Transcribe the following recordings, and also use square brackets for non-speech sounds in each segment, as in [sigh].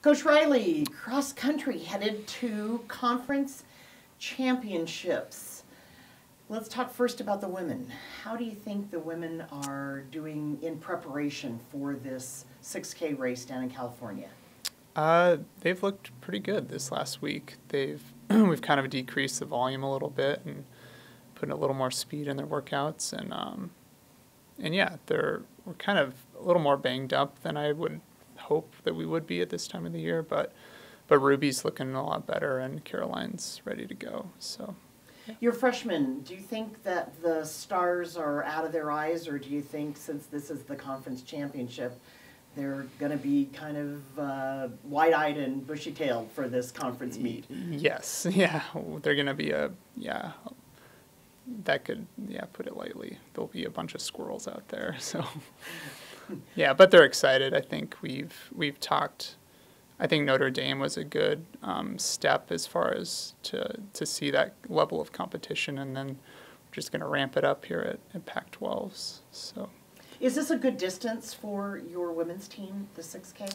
Coach Riley, cross country headed to conference championships. Let's talk first about the women. How do you think the women are doing in preparation for this 6K race down in California? Uh, they've looked pretty good this last week. They've [clears throat] we've kind of decreased the volume a little bit and putting a little more speed in their workouts and um, and yeah, they're we're kind of a little more banged up than I would hope that we would be at this time of the year, but but Ruby's looking a lot better and Caroline's ready to go. So Your freshmen, do you think that the stars are out of their eyes, or do you think since this is the conference championship, they're going to be kind of uh, wide-eyed and bushy-tailed for this conference meet? yes, [laughs] yeah, they're gonna be a yeah. That could yeah put it lightly. There'll be a bunch of squirrels out there. [laughs] So [laughs] yeah, but they're excited. I think we've we've talked. I think Notre Dame was a good um, step as far as to to see that level of competition, and then we're just going to ramp it up here at, at Pac-12s. So Is this a good distance for your women's team, the 6K?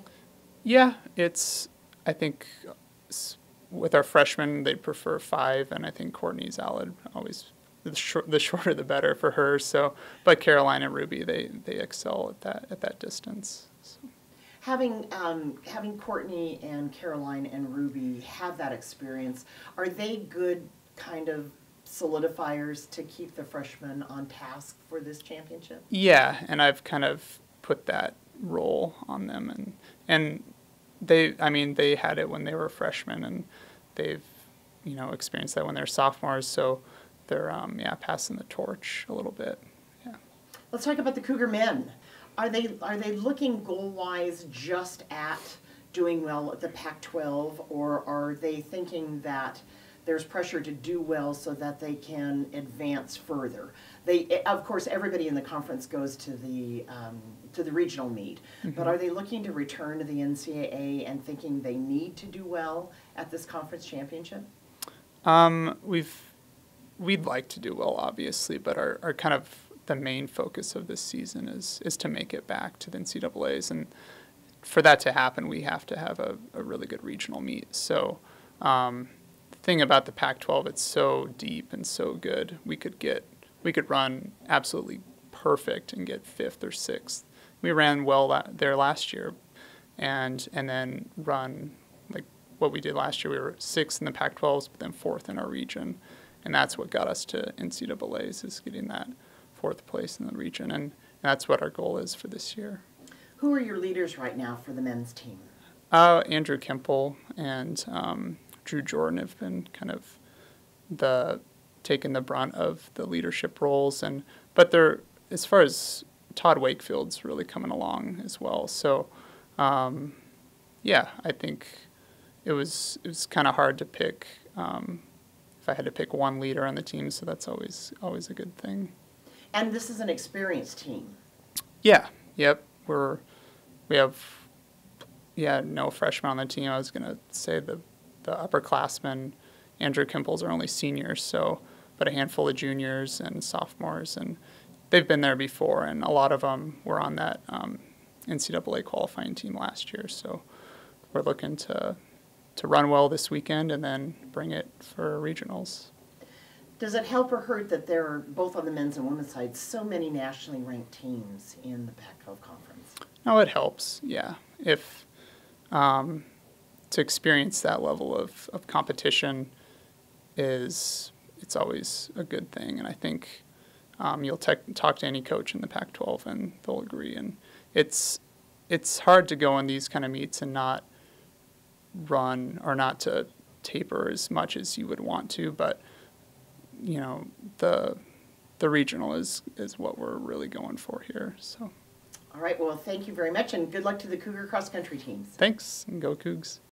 yeah, it's I think with our freshmen they prefer five, and I think Courtney Zalad always the, short, the shorter the better for her. So, but Caroline and Ruby they they excel at that at that distance. So. Having um, having Courtney and Caroline and Ruby have that experience, are they good kind of solidifiers to keep the freshmen on task for this championship? Yeah, and I've kind of put that role on them, and and they, I mean, they had it when they were freshmen, and they've, you know, experienced that when they're sophomores. So they're, um, yeah, passing the torch a little bit. Yeah. Let's talk about the Cougar men. Are they are they looking goal wise just at doing well at the Pac-12, or are they thinking that there's pressure to do well so that they can advance further? They, of course, everybody in the conference goes to the um, to the regional meet, but are they looking to return to the NCAA and thinking they need to do well at this conference championship? Um, we've we'd like to do well, obviously, but our, our kind of the main focus of this season is is to make it back to the NCAA's, and for that to happen, we have to have a, a really good regional meet. So, um, the thing about the Pac-12, it's so deep and so good. We could get we could run absolutely perfect and get fifth or sixth. We ran well la- there last year, and and then run like what we did last year. We were sixth in the Pac-12s, but then fourth in our region, and that's what got us to NCAA's is getting that fourth place in the region, and that's what our goal is for this year. Who are your leaders right now for the men's team? Uh, Andrew Kemple and um, Drew Jordan have been kind of the taking the brunt of the leadership roles, and but they're as far as Todd Wakefield's really coming along as well. So, um, yeah, I think it was it was kind of hard to pick um, if I had to pick one leader on the team. So that's always always a good thing. And this is an experienced team. Yeah. Yep. We're we have yeah no freshmen on the team. I was gonna say the the upperclassmen, Andrew Kimples are only seniors, so but a handful of juniors and sophomores, and they've been there before, and a lot of them were on that um, NCAA qualifying team last year. So we're looking to to run well this weekend and then bring it for regionals. Does it help or hurt that there are, both on the men's and women's side, so many nationally ranked teams in the Pac-12 conference? No, it helps. Yeah, if um, to experience that level of, of competition is it's always a good thing, and I think um, you'll talk to any coach in the Pac-12 and they'll agree. And it's it's hard to go on these kind of meets and not run or not to taper as much as you would want to, but you know the the regional is is what we're really going for here. So All right, well, thank you very much, and good luck to the Cougar cross-country teams. thanks and go Cougs.